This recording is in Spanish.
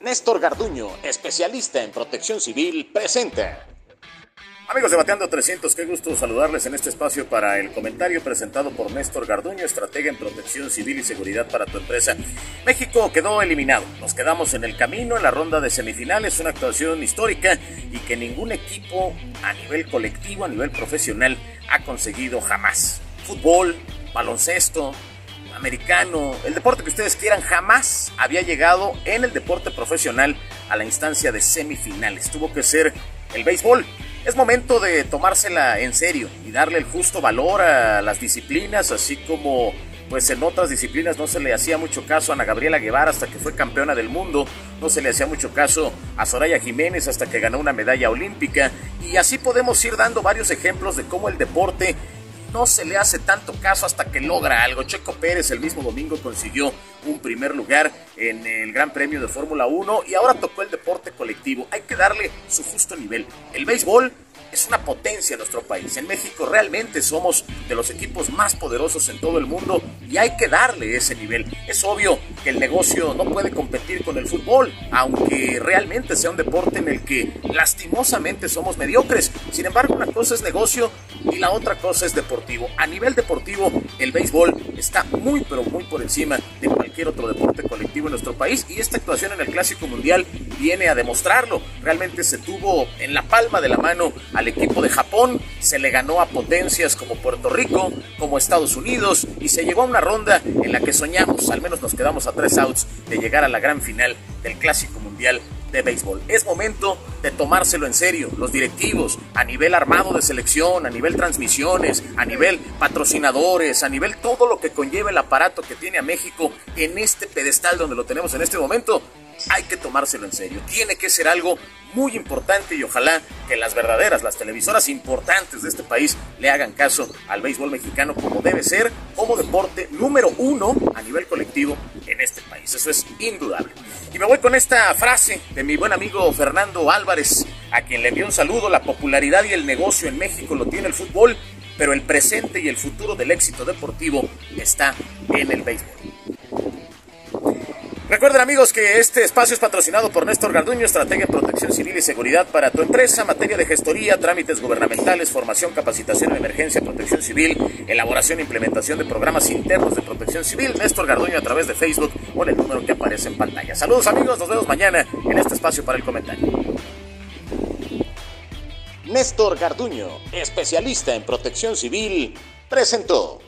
Néstor Garduño, especialista en protección civil, presenta. Amigos de Bateando 300, qué gusto saludarles en este espacio para el comentario presentado por Néstor Garduño, estratega en protección civil y seguridad para tu empresa. México quedó eliminado, nos quedamos en el camino en la ronda de semifinales, una actuación histórica y que ningún equipo a nivel colectivo, a nivel profesional, ha conseguido jamás. Fútbol, baloncesto, americano, el deporte que ustedes quieran, jamás había llegado en el deporte profesional a la instancia de semifinales. Tuvo que ser el béisbol. Es momento de tomársela en serio y darle el justo valor a las disciplinas, así como pues en otras disciplinas no se le hacía mucho caso a Ana Gabriela Guevara hasta que fue campeona del mundo, no se le hacía mucho caso a Soraya Jiménez hasta que ganó una medalla olímpica y así podemos ir dando varios ejemplos de cómo el deporte no se le hace tanto caso hasta que logra algo. Checo Pérez el mismo domingo consiguió un primer lugar en el Gran Premio de Fórmula 1 y ahora tocó el deporte colectivo. Hay que darle su justo nivel. El béisbol es una potencia en nuestro país. En México realmente somos de los equipos más poderosos en todo el mundo y hay que darle ese nivel. Es obvio que el negocio no puede competir con el fútbol, aunque realmente sea un deporte en el que lastimosamente somos mediocres. Sin embargo, una cosa es negocio y la otra cosa es deportivo. A nivel deportivo, el béisbol está muy pero muy por encima de cualquier otro deporte colectivo en nuestro país y esta actuación en el Clásico Mundial viene a demostrarlo. Realmente se tuvo en la palma de la mano al equipo de Japón, se le ganó a potencias como Puerto Rico, como Estados Unidos y se llegó a una ronda en la que soñamos, al menos nos quedamos a tres outs de llegar a la gran final del Clásico Mundial de béisbol. Es momento de tomárselo en serio. Los directivos, a nivel armado de selección, a nivel transmisiones, a nivel patrocinadores, a nivel todo lo que conlleva el aparato que tiene a México en este pedestal donde lo tenemos en este momento, hay que tomárselo en serio. Tiene que ser algo muy importante y ojalá que las verdaderas, las televisoras importantes de este país le hagan caso al béisbol mexicano como debe ser, como deporte número uno a nivel colectivo en Eso es indudable. Y me voy con esta frase de mi buen amigo Fernando Álvarez, a quien le envío un saludo. La popularidad y el negocio en México lo tiene el fútbol, pero el presente y el futuro del éxito deportivo está en el béisbol. Recuerden amigos que este espacio es patrocinado por Néstor Garduño, Estrategia de Protección Civil y Seguridad para tu empresa, materia de gestoría, trámites gubernamentales, formación, capacitación en emergencia, protección civil, elaboración e implementación de programas internos de protección civil. Néstor Garduño a través de Facebook o en el número que aparece en pantalla. Saludos amigos, nos vemos mañana en este espacio para el comentario. Néstor Garduño, especialista en protección civil, presentó.